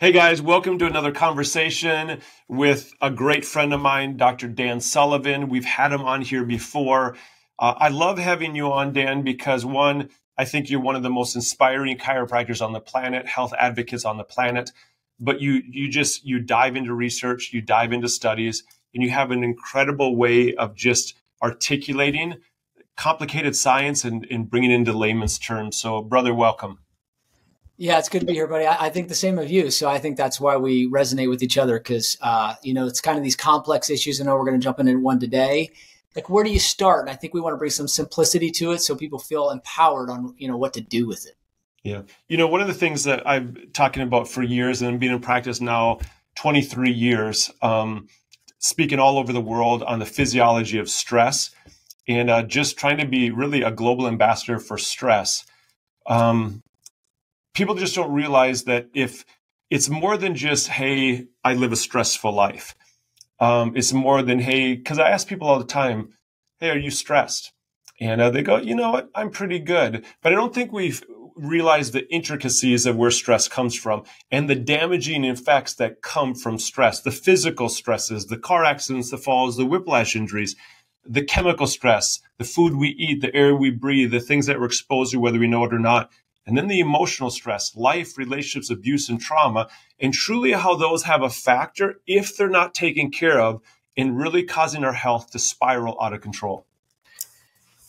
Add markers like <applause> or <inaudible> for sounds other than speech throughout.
Hey guys, welcome to another conversation with a great friend of mine, Dr. Dan Sullivan. We've had him on here before. Uh, I love having you on, Dan, because one, I think you're one of the most inspiring chiropractors on the planet, health advocates on the planet. But you, you just you dive into research, you dive into studies, and you have an incredible way of just articulating complicated science and, and bringing it into layman's terms. So, brother, welcome. Yeah, it's good to be here, buddy. I, I, think the same of you. So I think that's why we resonate with each other because, uh, you know, it's kind of these complex issues. I know we're going to jump into one today. Like, where do you start? And I think we want to bring some simplicity to it so people feel empowered on, you know, what to do with it. Yeah. You know, one of the things that I've talking about for years and been in practice now 23 years, um, speaking all over the world on the physiology of stress and uh, just trying to be really a global ambassador for stress. Um, people just don't realize that if it's more than just, hey, I live a stressful life. Um, it's more than, hey, because I ask people all the time, hey, are you stressed? And uh, they go, you know what, I'm pretty good. But I don't think we've realized the intricacies of where stress comes from and the damaging effects that come from stress, the physical stresses, the car accidents, the falls, the whiplash injuries, the chemical stress, the food we eat, the air we breathe, the things that we're exposed to, whether we know it or not. And then the emotional stress, life, relationships, abuse, and trauma, and truly how those have a factor if they're not taken care of in really causing our health to spiral out of control.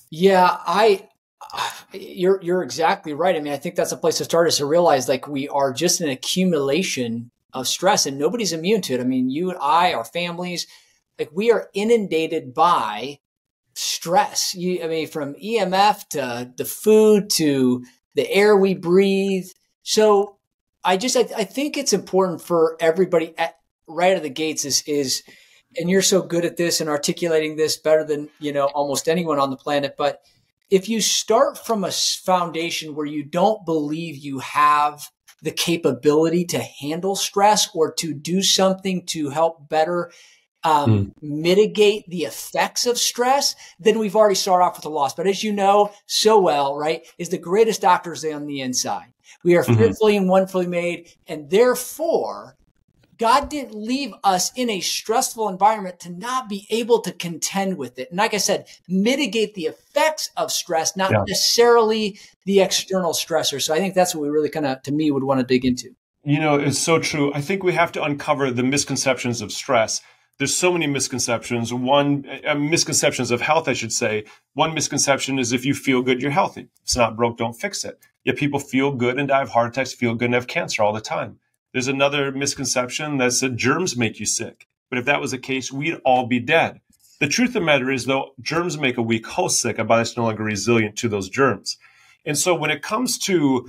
Yeah, I you're you're exactly right. I mean, I think that's a place to start is to realize like we are just an accumulation of stress and nobody's immune to it. I mean, you and I, our families, like we are inundated by stress. You I mean, from EMF to the food to the air we breathe. So I just I, I think it's important for everybody at, right out of the gates is is and you're so good at this and articulating this better than you know almost anyone on the planet but if you start from a foundation where you don't believe you have the capability to handle stress or to do something to help better um, mm. mitigate the effects of stress, then we've already started off with a loss. But as you know so well, right, is the greatest doctors on the inside. We are mm-hmm. fearfully and wonderfully made, and therefore, God didn't leave us in a stressful environment to not be able to contend with it. And like I said, mitigate the effects of stress, not yeah. necessarily the external stressor. So I think that's what we really kind of, to me, would want to dig into. You know, it's so true. I think we have to uncover the misconceptions of stress there's so many misconceptions. One uh, misconceptions of health, I should say. One misconception is if you feel good, you're healthy. If it's not broke, don't fix it. Yet people feel good and die of heart attacks, feel good and have cancer all the time. There's another misconception that said germs make you sick. But if that was the case, we'd all be dead. The truth of the matter is, though, germs make a weak host sick, a body's no longer resilient to those germs. And so when it comes to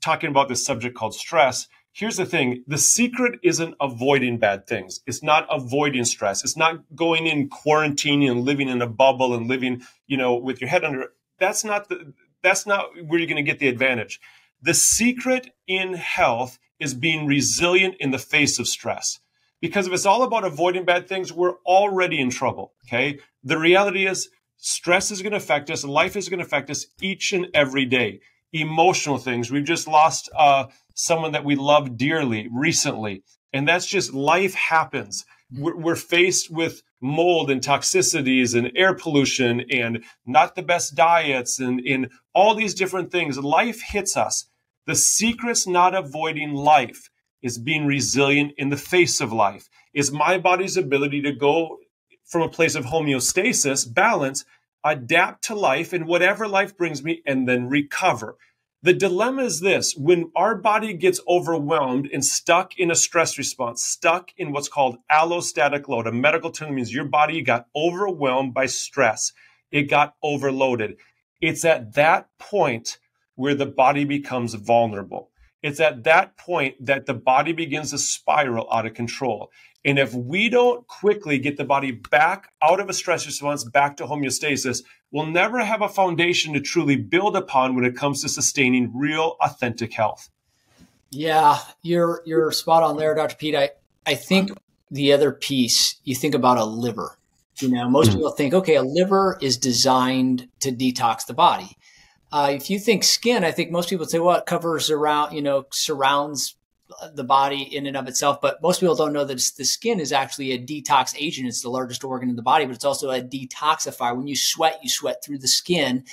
talking about this subject called stress, here's the thing. The secret isn't avoiding bad things. It's not avoiding stress. It's not going in quarantining and living in a bubble and living you know with your head under that's not the that's not where you're going to get the advantage. The secret in health is being resilient in the face of stress. Because if it's all about avoiding bad things we're already in trouble okay? The reality is stress is going to affect us life is going to affect us each and every day emotional things we've just lost uh, someone that we love dearly recently. And that's just life happens. We're, we're faced with mold and toxicities and air pollution and not the best diets and in all these different things. Life hits us. The secret's not avoiding life is being resilient in the face of life, is my body's ability to go from a place of homeostasis, balance, adapt to life and whatever life brings me, and then recover. The dilemma is this when our body gets overwhelmed and stuck in a stress response, stuck in what's called allostatic load, a medical term means your body got overwhelmed by stress, it got overloaded. It's at that point where the body becomes vulnerable. It's at that point that the body begins to spiral out of control. And if we don't quickly get the body back out of a stress response, back to homeostasis, we'll never have a foundation to truly build upon when it comes to sustaining real, authentic health. Yeah, you're you're spot on there, Dr. Pete. I, I think the other piece, you think about a liver. You know, most mm-hmm. people think, okay, a liver is designed to detox the body. Uh, if you think skin, I think most people say, well, it covers around, you know, surrounds the body in and of itself. But most people don't know that the skin is actually a detox agent. It's the largest organ in the body, but it's also a detoxifier. When you sweat, you sweat through the skin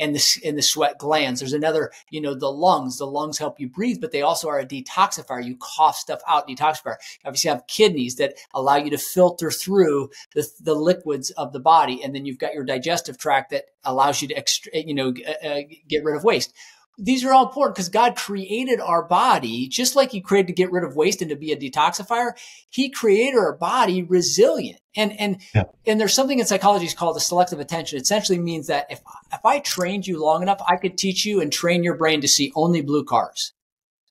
and the and the sweat glands. There's another, you know, the lungs. The lungs help you breathe, but they also are a detoxifier. You cough stuff out, detoxifier. You obviously have kidneys that allow you to filter through the, the liquids of the body, and then you've got your digestive tract that allows you to, extra, you know, uh, uh get rid of waste these are all important because God created our body just like He created to get rid of waste and to be a detoxifier. He created our body resilient, and and yeah. and there's something in psychology is called the selective attention. It essentially means that if if I trained you long enough, I could teach you and train your brain to see only blue cars.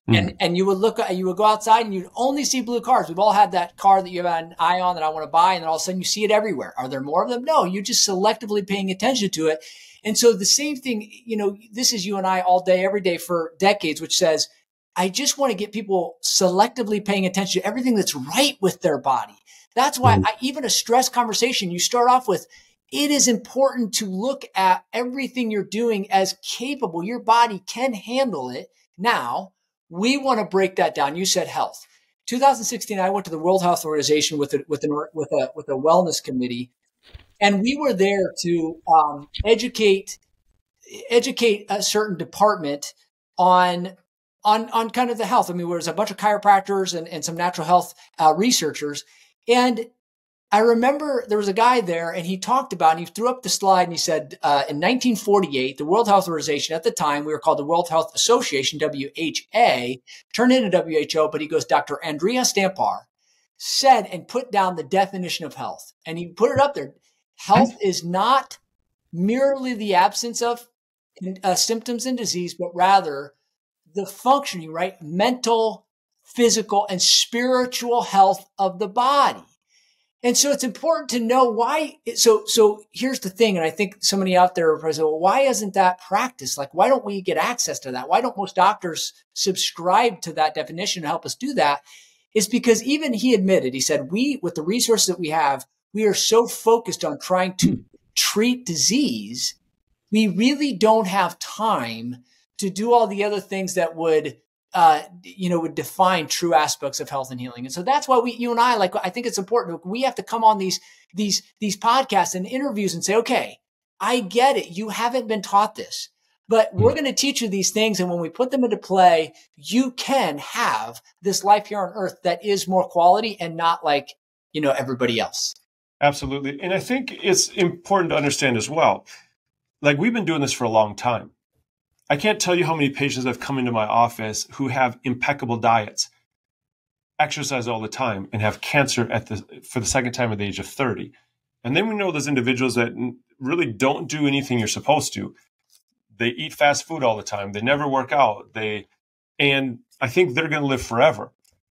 Mm. And and you would look, at you would go outside and you'd only see blue cars. We've all had that car that you have an eye on that I want to buy, and then all of a sudden you see it everywhere. Are there more of them? No, you're just selectively paying attention to it and so the same thing, you know, this is you and I all day, every day for decades, which says, I just want to get people selectively paying attention to everything that's right with their body. That's why mm-hmm. I, even a stress conversation, you start off with, it is important to look at everything you're doing as capable. Your body can handle it. Now, we want to break that down. You said health. 2016, I went to the World Health Organization with a, with, an, with a, with a wellness committee and we were there to um, educate educate a certain department on on on kind of the health. I mean, there was a bunch of chiropractors and, and some natural health uh, researchers, and I remember there was a guy there, and he talked about, and he threw up the slide, and he said, uh, in 1948, the World Health Organization at the time, we were called the World Health Association, WHA, turned into WHO, but he goes, Dr. Andrija Stampar said and put down the definition of health, and he put it up there. Health is not merely the absence of uh, symptoms and disease, but rather the functioning, right? Mental, physical, and spiritual health of the body. And so it's important to know why. So, so here's the thing. And I think somebody out there will say, well, why isn't that practiced? Like, why don't we get access to that? Why don't most doctors subscribe to that definition to help us do that? Is because even he admitted, he said, we, with the resources that we have, we are so focused on trying to treat disease, we really don't have time to do all the other things that would uh, you know, would define true aspects of health and healing. And so that's why we, you and I, like, I think it's important. We have to come on these, these, these podcasts and interviews and say, okay, I get it. You haven't been taught this, but we're going to teach you these things. And when we put them into play, you can have this life here on earth that is more quality and not like, you know, everybody else. Absolutely. And I think it's important to understand as well. Like we've been doing this for a long time. I can't tell you how many patients have come into my office who have impeccable diets, exercise all the time, and have cancer at the for the second time at the age of 30. And then we know those individuals that really don't do anything you're supposed to. They eat fast food all the time. They never work out. They and I think they're going to live forever.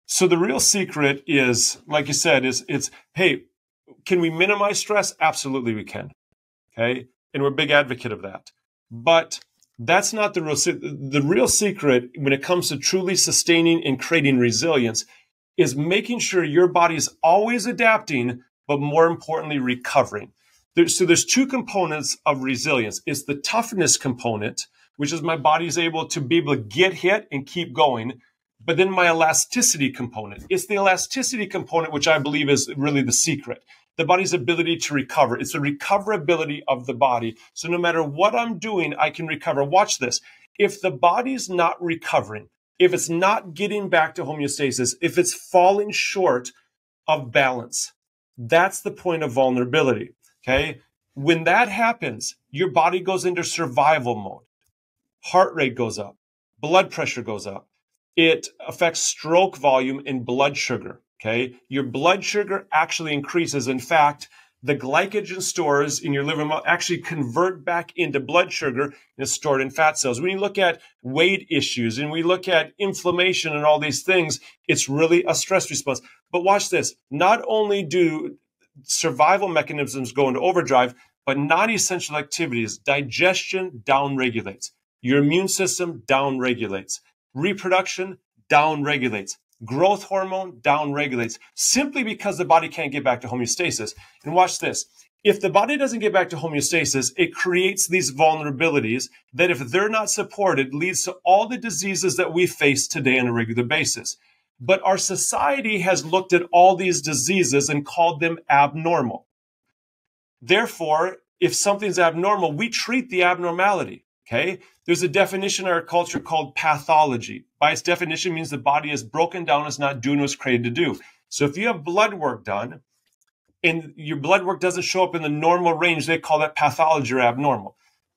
So the real secret is, like you said, is it's hey, can we minimize stress? Absolutely, we can. Okay. And we're a big advocate of that. But that's not the real, the real secret when it comes to truly sustaining and creating resilience is making sure your body is always adapting, but more importantly, recovering. so there's two components of resilience. It's the toughness component, which is my body is able to be able to get hit and keep going. But then my elasticity component. It's the elasticity component, which I believe is really the secret the body's ability to recover. It's the recoverability of the body. So no matter what I'm doing, I can recover. Watch this. If the body's not recovering, if it's not getting back to homeostasis, if it's falling short of balance, that's the point of vulnerability. Okay. When that happens, your body goes into survival mode. Heart rate goes up. Blood pressure goes up. It affects stroke volume and blood sugar. Okay. Your blood sugar actually increases. In fact, the glycogen stores in your liver actually convert back into blood sugar and is stored in fat cells. When you look at weight issues and we look at inflammation and all these things, it's really a stress response. But watch this. Not only do survival mechanisms go into overdrive, but non-essential activities, digestion downregulates. Your immune system downregulates. Reproduction downregulates growth hormone downregulates simply because the body can't get back to homeostasis. And watch this. If the body doesn't get back to homeostasis, it creates these vulnerabilities that if they're not supported leads to all the diseases that we face today on a regular basis. But our society has looked at all these diseases and called them abnormal. Therefore, if something's abnormal, we treat the abnormality. Okay. There's a definition in our culture called pathology. By its definition means the body is broken down, is not doing what it's created to do. So if you have blood work done and your blood work doesn't show up in the normal range, they call that pathology or abnormal.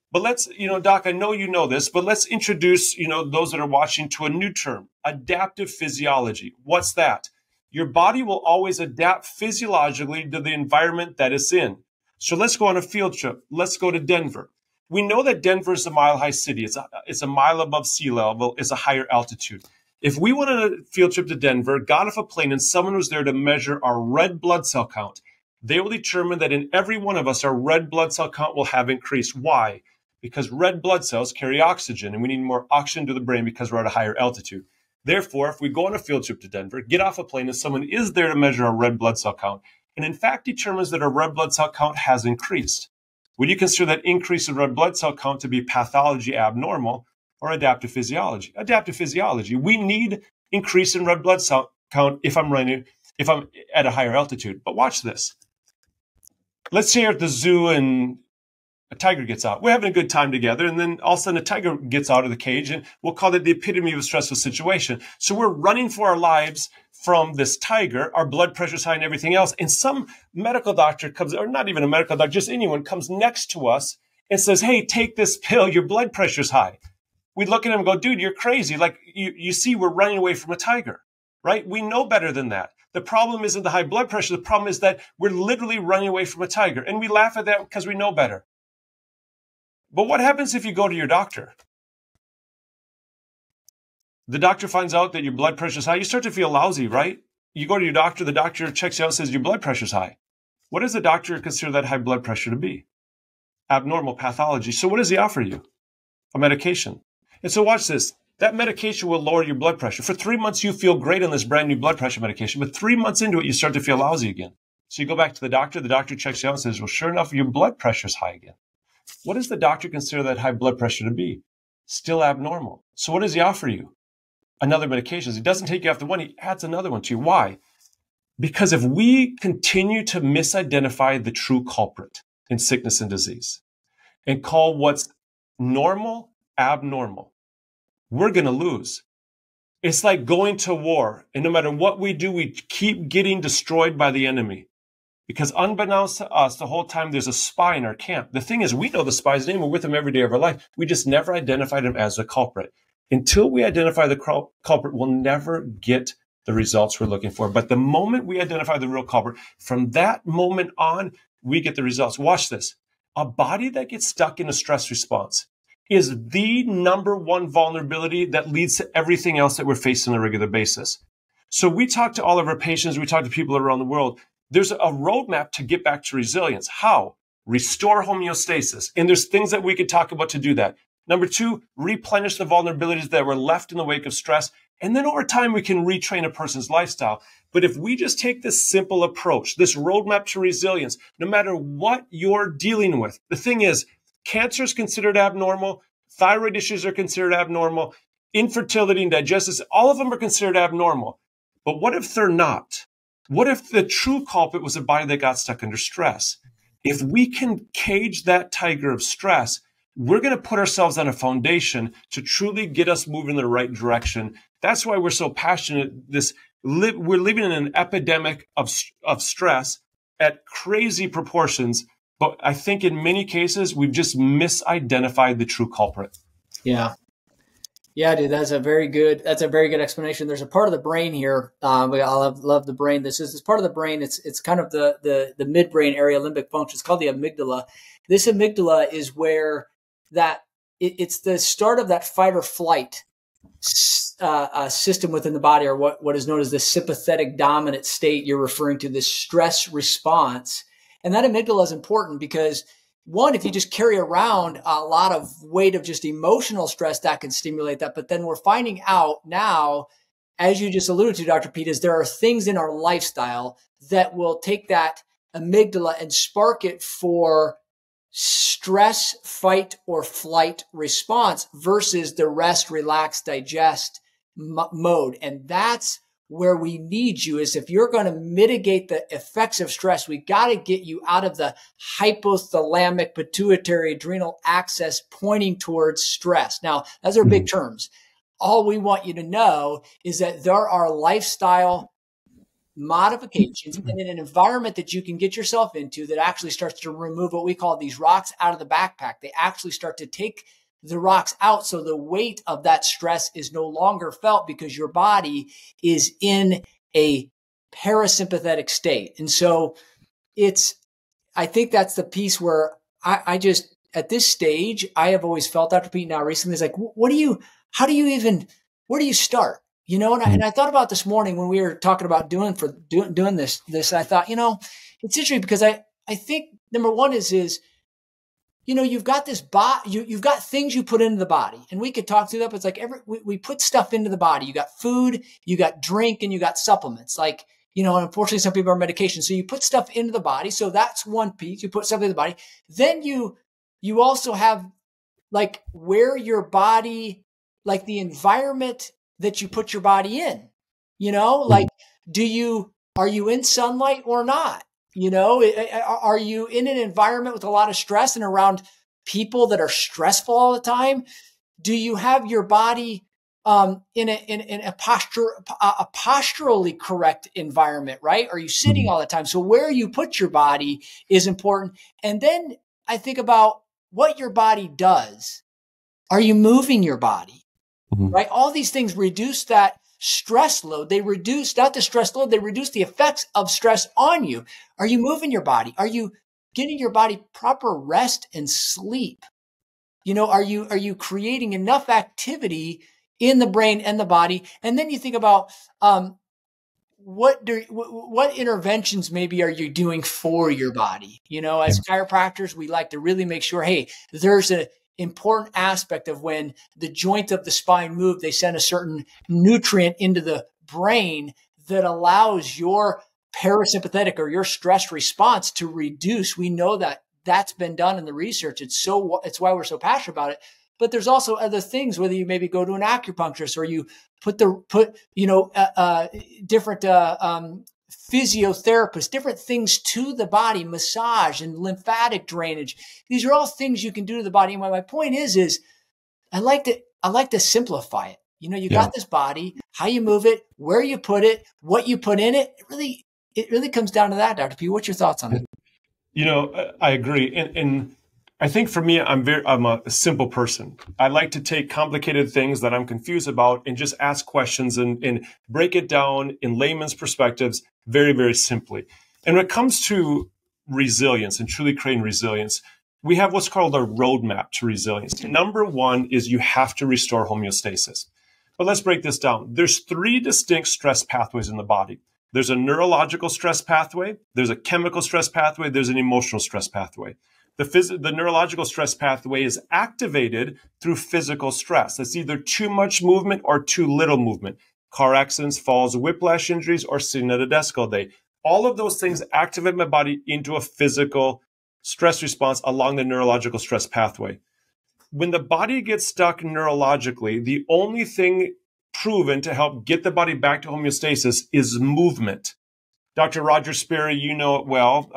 But let's, you know, Doc, I know you know this, but let's introduce, you know, those that are watching to a new term, adaptive physiology. What's that? Your body will always adapt physiologically to the environment that it's in. So let's go on a field trip. Let's go to Denver. We know that Denver is a mile high city. It's a, it's a mile above sea level. It's a higher altitude. If we went on a field trip to Denver, got off a plane, and someone was there to measure our red blood cell count, they will determine that in every one of us, our red blood cell count will have increased. Why? Because red blood cells carry oxygen, and we need more oxygen to the brain because we're at a higher altitude. Therefore, if we go on a field trip to Denver, get off a plane, and someone is there to measure our red blood cell count, and in fact determines that our red blood cell count has increased, would you consider that increase in red blood cell count to be pathology abnormal or adaptive physiology? Adaptive physiology. We need increase in red blood cell count if I'm running, if I'm at a higher altitude. But watch this. Let's say you're at the zoo and a tiger gets out. We're having a good time together, and then all of a sudden a tiger gets out of the cage, and we'll call it the epitome of a stressful situation. So we're running for our lives from this tiger, our blood pressure's high and everything else. And some medical doctor comes, or not even a medical doctor, just anyone comes next to us and says, Hey, take this pill, your blood pressure's high. We look at him and go, dude, you're crazy. Like you, you see, we're running away from a tiger, right? We know better than that. The problem isn't the high blood pressure. The problem is that we're literally running away from a tiger. And we laugh at that because we know better. But what happens if you go to your doctor? The doctor finds out that your blood pressure is high. You start to feel lousy, right? You go to your doctor, the doctor checks you out says your blood pressure is high. What does the doctor consider that high blood pressure to be? Abnormal pathology. So what does he offer you? A medication. And so watch this. That medication will lower your blood pressure. For three months, you feel great on this brand new blood pressure medication, but three months into it, you start to feel lousy again. So you go back to the doctor. The doctor checks you out and says, well, sure enough, your blood pressure is high again. What does the doctor consider that high blood pressure to be? Still abnormal. So what does he offer you? Another medication. He doesn't take you off the one, he adds another one to you. Why? Because if we continue to misidentify the true culprit in sickness and disease and call what's normal abnormal, we're going to lose. It's like going to war, and no matter what we do, we keep getting destroyed by the enemy. Because unbeknownst to us, the whole time there's a spy in our camp. The thing is, we know the spy's name. We're with him every day of our life. We just never identified him as a culprit. Until we identify the culprit, we'll never get the results we're looking for. But the moment we identify the real culprit, from that moment on, we get the results. Watch this. A body that gets stuck in a stress response is the number one vulnerability that leads to everything else that we're facing on a regular basis. So we talk to all of our patients, we talk to people around the world. There's a roadmap to get back to resilience. How? Restore homeostasis. And there's things that we could talk about to do that. Number two, replenish the vulnerabilities that were left in the wake of stress. And then over time, we can retrain a person's lifestyle. But if we just take this simple approach, this roadmap to resilience, no matter what you're dealing with, the thing is, cancer is considered abnormal, thyroid issues are considered abnormal, infertility and digestive, all of them are considered abnormal. But what if they're not? What if the true culprit was a body that got stuck under stress? If we can cage that tiger of stress, we're going to put ourselves on a foundation to truly get us moving in the right direction. That's why we're so passionate. This li- we're living in an epidemic of of stress at crazy proportions, but I think in many cases we've just misidentified the true culprit. Yeah, yeah, dude, that's a very good. That's a very good explanation. There's a part of the brain here. Um, I love love the brain. This is this part of the brain. It's it's kind of the the the midbrain area, limbic function. It's called the amygdala. This amygdala is where that it, it's the start of that fight or flight uh, uh, system within the body, or what what is known as the sympathetic dominant state. You're referring to this stress response, and that amygdala is important because one, if you just carry around a lot of weight of just emotional stress, that can stimulate that. But then we're finding out now, as you just alluded to, Dr. Pete, is there are things in our lifestyle that will take that amygdala and spark it for stress, fight, or flight response versus the rest, relax, digest m- mode. And that's where we need you is if you're going to mitigate the effects of stress, we got to get you out of the hypothalamic pituitary adrenal axis pointing towards stress. Now, those are big mm-hmm. terms. All we want you to know is that there are lifestyle modifications mm-hmm. in an environment that you can get yourself into that actually starts to remove what we call these rocks out of the backpack. They actually start to take the rocks out. So the weight of that stress is no longer felt because your body is in a parasympathetic state. And so it's, I think that's the piece where I, I just, at this stage, I have always felt Dr. Pete now recently is like, what do you, how do you even, where do you start? You know, and I, hmm. and I thought about this morning when we were talking about doing for doing, doing this, this, I thought, you know, it's interesting because I, I think number one is, is, you know, you've got this bot, you, you've got things you put into the body and we could talk through that. But it's like every, we, we put stuff into the body. You got food, you got drink and you got supplements. Like, you know, and unfortunately some people are medication. So you put stuff into the body. So that's one piece. You put stuff in the body. Then you, you also have like where your body, like the environment that you put your body in, you know, mm-hmm. like, do you, are you in sunlight or not? You know, are you in an environment with a lot of stress and around people that are stressful all the time? Do you have your body um, in a in, in a posture a posturally correct environment? Right? Are you sitting mm-hmm. all the time? So where you put your body is important. And then I think about what your body does. Are you moving your body? Mm-hmm. Right? All these things reduce that stress load. They reduce not the stress load, they reduce the effects of stress on you. Are you moving your body? Are you getting your body proper rest and sleep? You know, are you are you creating enough activity in the brain and the body? And then you think about um, what do what interventions maybe are you doing for your body? You know, as chiropractors, we like to really make sure, hey, there's a important aspect of when the joint of the spine move, they send a certain nutrient into the brain that allows your parasympathetic or your stress response to reduce. We know that that's been done in the research. It's so, it's why we're so passionate about it. But there's also other things, whether you maybe go to an acupuncturist or you put the, put, you know, uh, uh, different, uh, um, physiotherapists, different things to the body, massage and lymphatic drainage. These are all things you can do to the body. And my point is, is I like to, I like to simplify it. You know, you yeah. got this body, how you move it, where you put it, what you put in it. It really, it really comes down to that, Dr. P. What's your thoughts on it? You know, I agree. And, and I think for me, I'm very, I'm a simple person. I like to take complicated things that I'm confused about and just ask questions and, and break it down in layman's perspectives very, very simply. And when it comes to resilience and truly creating resilience, we have what's called a roadmap to resilience. Number one is you have to restore homeostasis. But let's break this down. There's three distinct stress pathways in the body. There's a neurological stress pathway, there's a chemical stress pathway, there's an emotional stress pathway. The, phys- the neurological stress pathway is activated through physical stress. That's either too much movement or too little movement car accidents, falls, whiplash injuries, or sitting at a desk all day. All of those things activate my body into a physical stress response along the neurological stress pathway. When the body gets stuck neurologically, the only thing proven to help get the body back to homeostasis is movement. Dr. Roger Sperry, you know it well,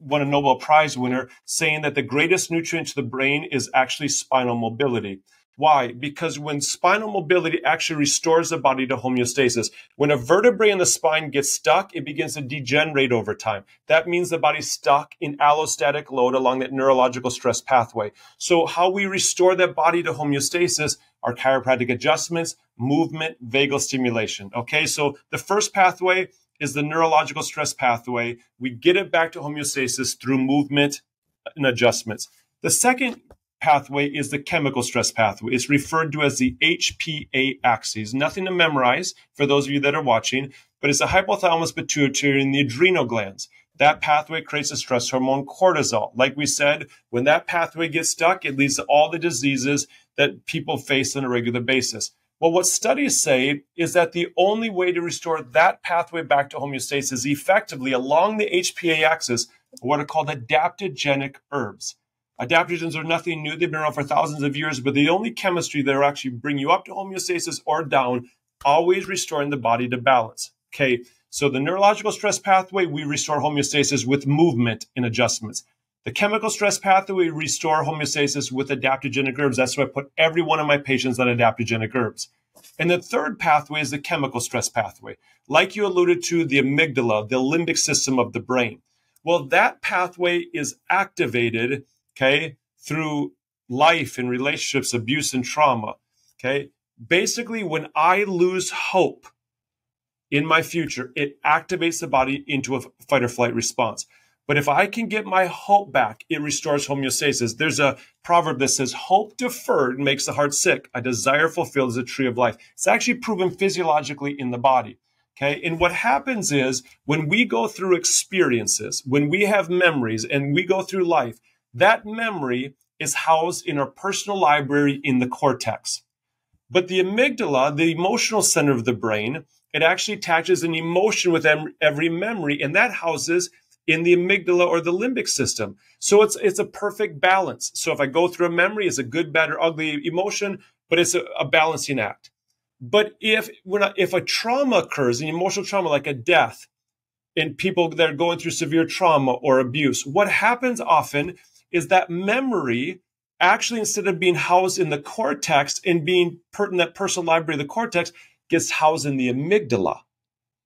won a Nobel Prize winner, saying that the greatest nutrient to the brain is actually spinal mobility. Why? Because when spinal mobility actually restores the body to homeostasis, when a vertebrae in the spine gets stuck, it begins to degenerate over time. That means the body's stuck in allostatic load along that neurological stress pathway. So how we restore that body to homeostasis are chiropractic adjustments, movement, vagal stimulation. Okay. So the first pathway is the neurological stress pathway. We get it back to homeostasis through movement and adjustments. The second pathway is the chemical stress pathway. It's referred to as the HPA axis. Nothing to memorize for those of you that are watching, but it's the hypothalamus pituitary and the adrenal glands. That pathway creates a stress hormone cortisol. Like we said, when that pathway gets stuck, it leads to all the diseases that people face on a regular basis. Well, what studies say is that the only way to restore that pathway back to homeostasis effectively along the HPA axis what are called adaptogenic herbs. Adaptogens are nothing new. They've been around for thousands of years, but the only chemistry that will actually bring you up to homeostasis or down, always restoring the body to balance. Okay, so the neurological stress pathway, we restore homeostasis with movement and adjustments. The chemical stress pathway, restore homeostasis with adaptogenic herbs. That's why I put every one of my patients on adaptogenic herbs. And the third pathway is the chemical stress pathway. Like you alluded to, the amygdala, the limbic system of the brain. Well, that pathway is activated, okay, through life and relationships, abuse and trauma. Okay. Basically, when I lose hope in my future, it activates the body into a fight or flight response. But if I can get my hope back, it restores homeostasis. There's a proverb that says, Hope deferred makes the heart sick. A desire fulfilled is a tree of life. It's actually proven physiologically in the body. Okay. And what happens is when we go through experiences, when we have memories and we go through life, that memory is housed in our personal library in the cortex. But the amygdala, the emotional center of the brain, it actually attaches an emotion with every memory, and that houses in the amygdala or the limbic system. So it's it's a perfect balance. So if I go through a memory, it's a good, bad, or ugly emotion, but it's a, a balancing act. But if when I, if a trauma occurs, an emotional trauma like a death, in people that are going through severe trauma or abuse, what happens often is that memory actually instead of being housed in the cortex and being put in that personal library of the cortex gets housed in the amygdala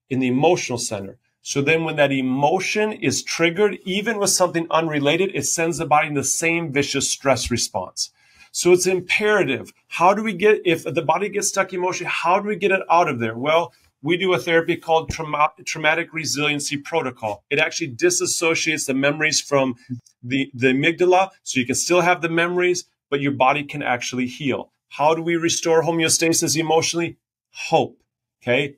in the emotional center so then when that emotion is triggered even with something unrelated it sends the body in the same vicious stress response so it's imperative how do we get if the body gets stuck emotionally how do we get it out of there well we do a therapy called trauma, traumatic resiliency protocol. It actually disassociates the memories from the, the amygdala, so you can still have the memories, but your body can actually heal. How do we restore homeostasis emotionally? Hope. Okay.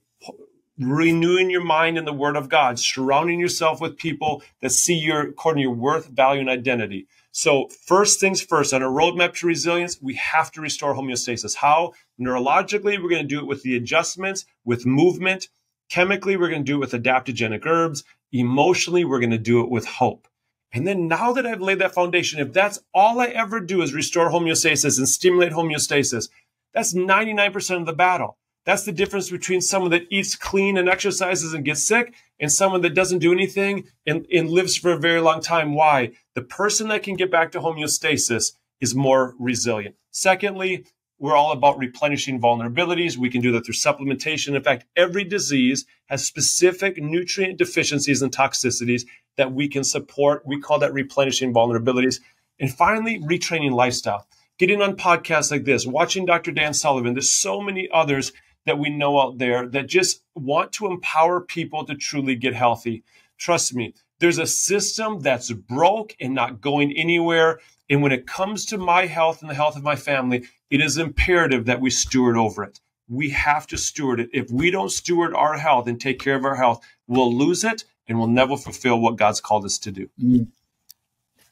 Renewing your mind in the word of God, surrounding yourself with people that see your according to your worth, value, and identity. So first things first, on a roadmap to resilience, we have to restore homeostasis. How? Neurologically, we're going to do it with the adjustments, with movement. Chemically, we're going to do it with adaptogenic herbs. Emotionally, we're going to do it with hope. And then now that I've laid that foundation, if that's all I ever do is restore homeostasis and stimulate homeostasis, that's 99% of the battle. That's the difference between someone that eats clean and exercises and gets sick and someone that doesn't do anything and, and lives for a very long time. Why? The person that can get back to homeostasis is more resilient. Secondly, we're all about replenishing vulnerabilities. We can do that through supplementation. In fact, every disease has specific nutrient deficiencies and toxicities that we can support. We call that replenishing vulnerabilities. And finally, retraining lifestyle. Getting on podcasts like this, watching Dr. Dan Sullivan. There's so many others that we know out there that just want to empower people to truly get healthy. Trust me, there's a system that's broke and not going anywhere. And when it comes to my health and the health of my family, it is imperative that we steward over it. We have to steward it. If we don't steward our health and take care of our health, we'll lose it and we'll never fulfill what God's called us to do. Mm.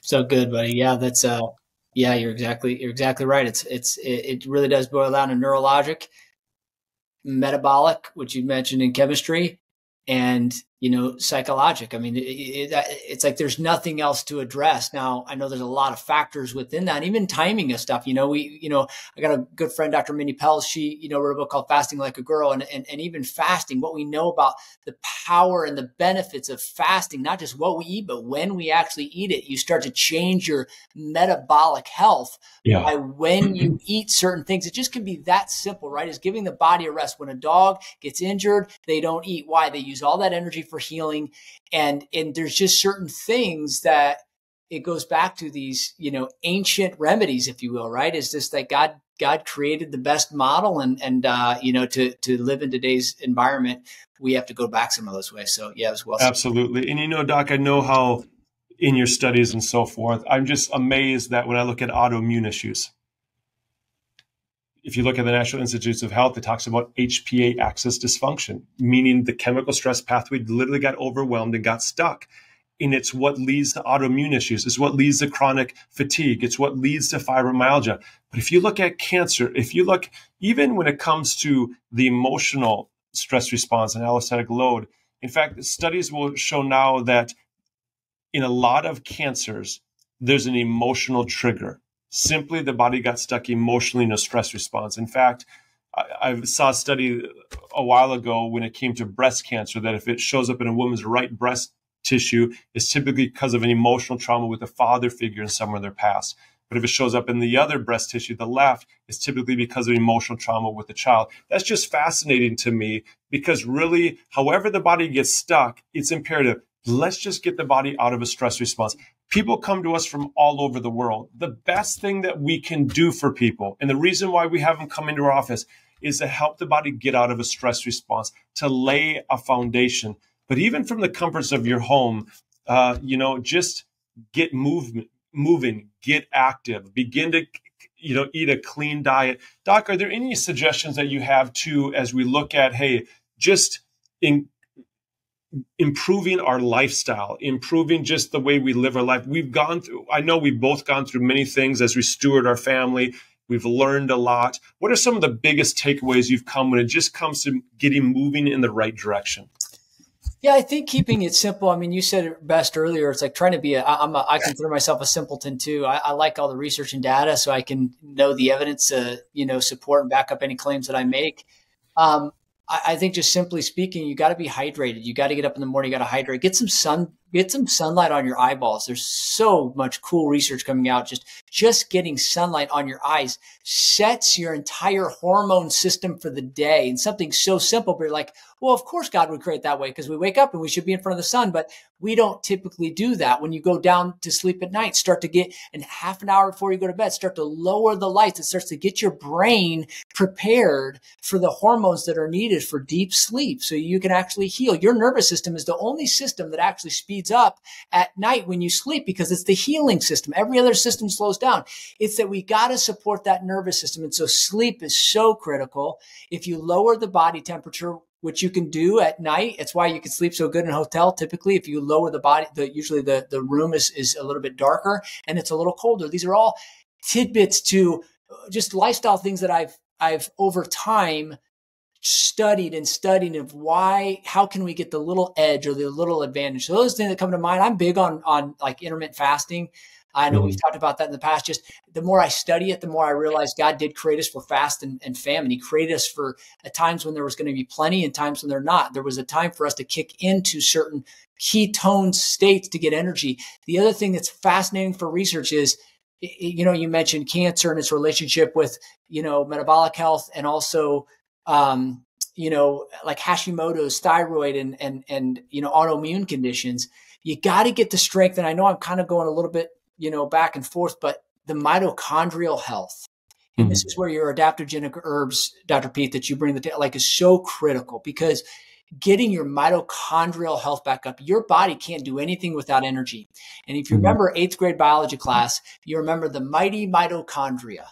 So good, buddy. Yeah, that's uh yeah, you're exactly you're exactly right. It's it's it, it really does boil down to neurologic metabolic, which you mentioned in chemistry, and you know psychologic. I mean it, it, it's like there's nothing else to address. Now i know there's a lot of factors within that even timing of stuff. You know we you know i got a good friend dr Mindy Pelz she you know wrote a book called fasting like a girl and, and and even fasting what we know about the power and the benefits of fasting not just what we eat but when we actually eat it. You start to change your metabolic health yeah. by when you mm-hmm. eat certain things. It just can be that simple right? Is giving the body a rest. When a dog gets injured they don't eat. Why? They use all that energy for healing and and there's just certain things that it goes back to these you know ancient remedies if you will right? Is this that god god created the best model and and uh you know to to live in today's environment we have to go back some of those ways. So yeah as well absolutely. And you know doc i know how in your studies and so forth i'm just amazed that when i look at autoimmune issues if you look at the National Institutes of Health, it talks about HPA axis dysfunction, meaning the chemical stress pathway literally got overwhelmed and got stuck. And it's what leads to autoimmune issues. It's what leads to chronic fatigue. It's what leads to fibromyalgia. But if you look at cancer, if you look, even when it comes to the emotional stress response and allostatic load, in fact, studies will show now that in a lot of cancers, there's an emotional trigger simply the body got stuck emotionally in a stress response. In fact, I, I saw a study a while ago when it came to breast cancer that if it shows up in a woman's right breast tissue, it's typically because of an emotional trauma with a father figure in somewhere in their past. But if it shows up in the other breast tissue, the left, it's typically because of emotional trauma with the child. That's just fascinating to me because really, however the body gets stuck, it's imperative. Let's just get the body out of a stress response. People come to us from all over the world. The best thing that we can do for people, and the reason why we have them come into our office is to help the body get out of a stress response, to lay a foundation. But even from the comforts of your home, uh, you know, just get movement, moving, get active, begin to you know eat a clean diet. Doc, are there any suggestions that you have too as we look at hey, just in improving our lifestyle, improving just the way we live our life. We've gone through, I know we've both gone through many things as we steward our family. We've learned a lot. What are some of the biggest takeaways you've come when it just comes to getting moving in the right direction? Yeah, I think keeping it simple. I mean, you said it best earlier. It's like trying to be a. I'm a I consider myself a simpleton too. I, I like all the research and data, so I can know the evidence to you know support and back up any claims that I make. Um, I, think just simply speaking, you got to be hydrated. You got to get up in the morning. You got to hydrate. Get some sun get some sunlight on your eyeballs. There's so much cool research coming out. Just, just getting sunlight on your eyes sets your entire hormone system for the day. And something so simple, but you're like, well, of course God would create that way because we wake up and we should be in front of the sun, but we don't typically do that. When you go down to sleep at night, start to get and half an hour before you go to bed, start to lower the lights. It starts to get your brain prepared for the hormones that are needed for deep sleep. So you can actually heal. Your nervous system is the only system that actually speeds speeds up at night when you sleep because it's the healing system. Every other system slows down. It's that we got to support that nervous system. And so sleep is so critical. If you lower the body temperature, which you can do at night. It's why you can sleep so good in a hotel. Typically, if you lower the body, the, usually the, the room is, is a little bit darker and it's a little colder. These are all tidbits to just lifestyle things that I've, I've over time studied and studied of why how can we get the little edge or the little advantage? So those things that come to mind i'm big on on like intermittent fasting. I know mm-hmm. we've talked about that in the past. Just the more i study it the more i realize god did create us for fast and, and famine. He created us for at times when there was going to be plenty and times when there not. There was a time for us to kick into certain ketone states to get energy. The other thing that's fascinating for research is you know you mentioned cancer and its relationship with you know metabolic health and also um, you know, like Hashimoto's thyroid and and and you know autoimmune conditions, you got to get the strength. And I know I'm kind of going a little bit you know back and forth, but the mitochondrial health. And mm-hmm. this is where your adaptogenic herbs, Dr. Pete, that you bring the like is so critical because getting your mitochondrial health back up. Your body can't do anything without energy. And if you mm-hmm. remember eighth grade biology class, you remember the mighty mitochondria.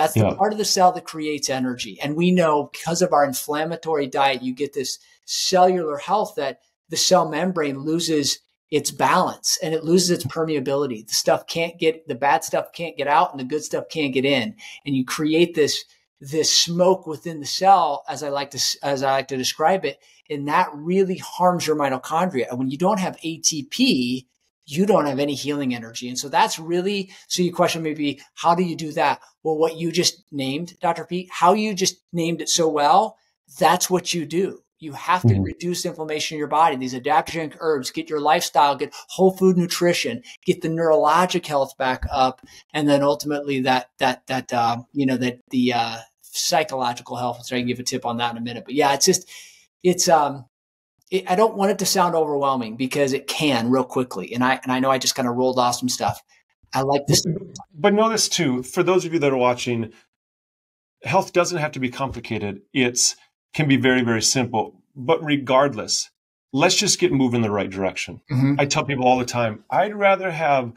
That's the yeah. part of the cell that creates energy. And we know because of our inflammatory diet, you get this cellular health that the cell membrane loses its balance and it loses its permeability. The stuff can't get, the bad stuff can't get out and the good stuff can't get in. And you create this, this smoke within the cell, as I like to, as I like to describe it. And that really harms your mitochondria. And when you don't have ATP, you don't have any healing energy. And so that's really, so your question may be, how do you do that? Well, what you just named, Dr. Pete, how you just named it so well, that's what you do. You have to mm-hmm. reduce inflammation in your body. These adaptogenic herbs, get your lifestyle, get whole food nutrition, get the neurologic health back up, and then ultimately that that that uh, you know that the uh, psychological health. So I can give a tip on that in a minute. But yeah, it's just it's um it, I don't want it to sound overwhelming because it can real quickly. And I and I know I just kind of rolled off some stuff. I like this. But notice too, for those of you that are watching, health doesn't have to be complicated. It's can be very very simple. But regardless, let's just get moving in the right direction. Mm-hmm. I tell people all the time, I'd rather have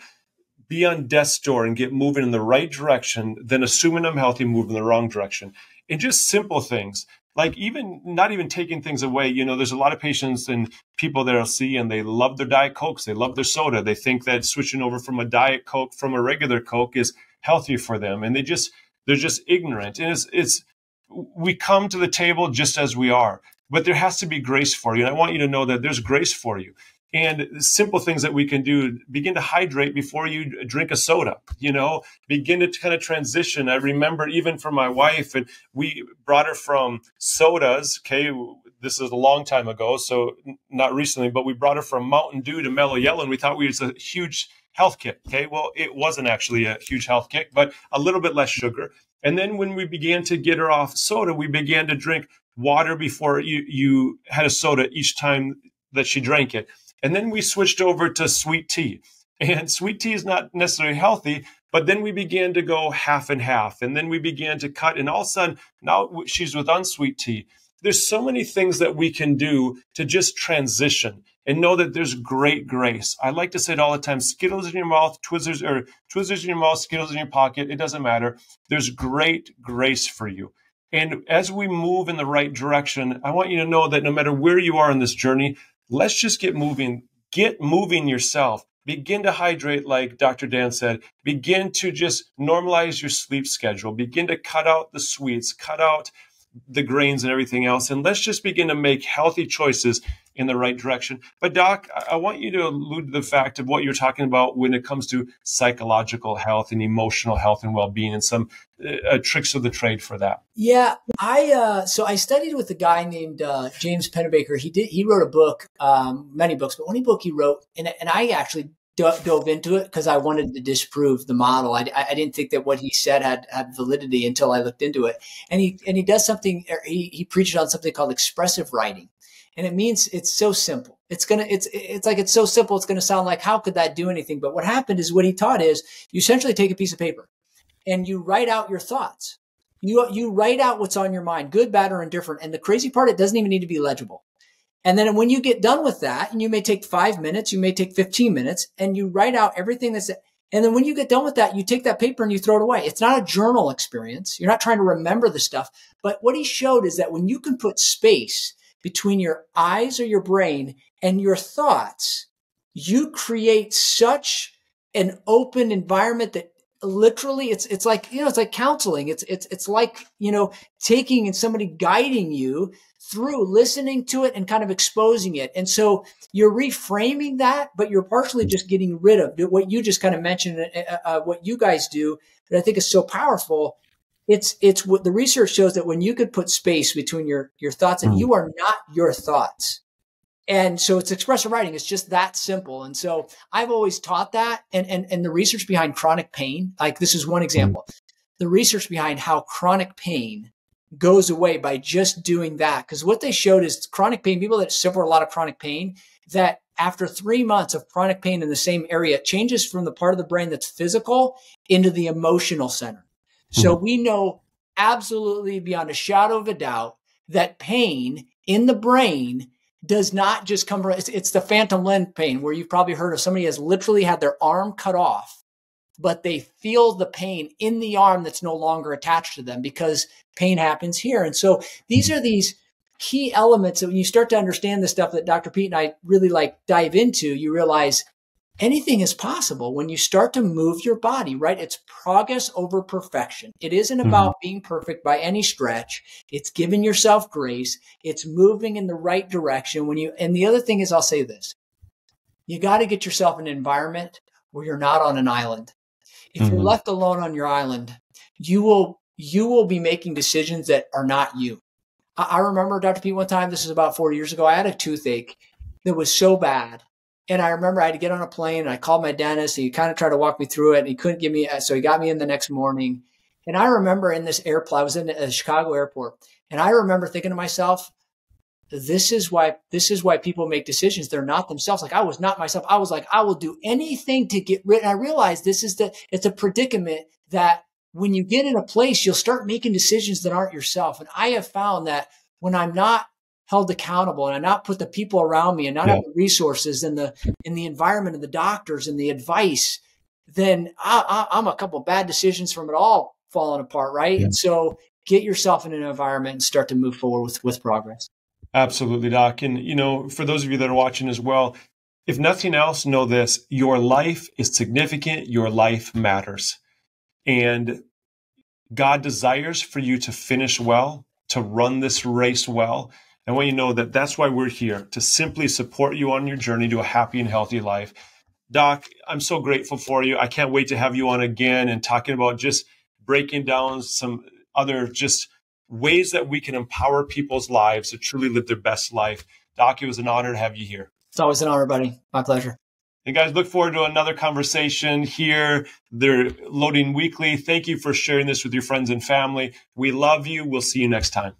be on death's door and get moving in the right direction than assuming I'm healthy, move in the wrong direction. And just simple things like even not even taking things away you know there's a lot of patients and people that i'll see and they love their diet cokes they love their soda they think that switching over from a diet coke from a regular coke is healthy for them and they just they're just ignorant and it's it's we come to the table just as we are but there has to be grace for you and i want you to know that there's grace for you and simple things that we can do begin to hydrate before you drink a soda you know? Begin to kind of transition. I remember even for my wife and we brought her from sodas okay? This is a long time ago so not recently but we brought her from mountain dew to mellow yellow and we thought we was a huge health kick okay? Well it wasn't actually a huge health kick but a little bit less sugar. And then when we began to get her off soda we began to drink water before you you had a soda each time that she drank it and then we switched over to sweet tea. And <laughs> sweet tea is not necessarily healthy, but then we began to go half and half. And then we began to cut. And all of a sudden, now she's with unsweet tea. There's so many things that we can do to just transition and know that there's great grace. I like to say it all the time Skittles in your mouth, Twizzlers, or Twizzlers in your mouth, Skittles in your pocket. It doesn't matter. There's great grace for you. And as we move in the right direction, I want you to know that no matter where you are in this journey, let's just get moving. Get moving yourself. Begin to hydrate, like Dr. Dan said. Begin to just normalize your sleep schedule. Begin to cut out the sweets, cut out the grains and everything else. And let's just begin to make healthy choices in the right direction. But, Doc, I want you to allude to the fact of what you're talking about when it comes to psychological health and emotional health and well being and some uh, tricks of the trade for that. Yeah. I, uh, so I studied with a guy named uh, James Pennebaker. He did, he wrote a book, um, many books, but one book he wrote, and, and I actually dove into it because I wanted to disprove the model. I, I, didn't think that what he said had, had validity until I looked into it. And he and he does something. He he preached on something called expressive writing, and it means it's so simple. It's gonna it's it's like it's so simple. It's gonna sound like how could that do anything? But what happened is what he taught is you essentially take a piece of paper and you write out your thoughts. You you write out what's on your mind, good, bad, or indifferent. And the crazy part, it doesn't even need to be legible. And then when you get done with that, and you may take five minutes, you may take 15 minutes, and you write out everything that's, and then when you get done with that, you take that paper and you throw it away. It's not a journal experience. You're not trying to remember the stuff. But what he showed is that when you can put space between your eyes or your brain and your thoughts, you create such an open environment that literally it's it's like you know it's like counseling it's it's it's like you know taking and somebody guiding you through listening to it and kind of exposing it. And so you're reframing that, but you're partially just getting rid of what you just kind of mentioned, uh, uh, uh, what you guys do that I think is so powerful. It's, it's what the research shows that when you could put space between your, your thoughts and mm. you are not your thoughts. And so it's expressive writing. It's just that simple. And so I've always taught that and, and, and the research behind chronic pain, like this is one mm. example. The research behind how chronic pain goes away by just doing that. Because what they showed is chronic pain, people that suffer a lot of chronic pain, that after three months of chronic pain in the same area, it changes from the part of the brain that's physical into the emotional center. So mm-hmm. we know absolutely beyond a shadow of a doubt that pain in the brain does not just come from it's, it's the phantom limb pain where you've probably heard of somebody has literally had their arm cut off but they feel the pain in the arm that's no longer attached to them because pain happens here. And so these are these key elements that when you start to understand the stuff that Dr. Pete and I really like dive into, you realize anything is possible when you start to move your body, right? It's progress over perfection. It isn't mm-hmm. about mm-hmm. being perfect by any stretch. It's giving yourself grace. It's moving in the right direction when you, and the other thing is I'll say this, you got to get yourself an environment where you're not on an island. If mm-hmm. you're left alone on your island, you will you will be making decisions that are not you. I, I remember Dr. Pete one time, this is about four years ago, I had a toothache that was so bad. And I remember I had to get on a plane and I called my dentist. He kind of tried to walk me through it and he couldn't give me, uh, so he got me in the next morning. And I remember in this airplane, I was in a Chicago airport and I remember thinking to myself, this is why this is why people make decisions they're not themselves like i was not myself i was like i will do anything to get rid and i realized this is the it's a predicament that when you get in a place you'll start making decisions that aren't yourself and i have found that when i'm not held accountable and i not put the people around me and not yeah. have the resources and the in the environment and the doctors and the advice then I, am a couple bad decisions from it all falling apart right yeah. and so get yourself in an environment and start to move forward with with progress Absolutely, Doc. And, you know, for those of you that are watching as well, if nothing else, know this your life is significant, your life matters. And God desires for you to finish well, to run this race well. I want you to know that that's why we're here to simply support you on your journey to a happy and healthy life. Doc, I'm so grateful for you. I can't wait to have you on again and talking about just breaking down some other just ways that we can empower people's lives to truly live their best life. Doc, it was an honor to have you here. It's always an honor, buddy. My pleasure. And guys, look forward to another conversation here. They're loading weekly. Thank you for sharing this with your friends and family. We love you. We'll see you next time.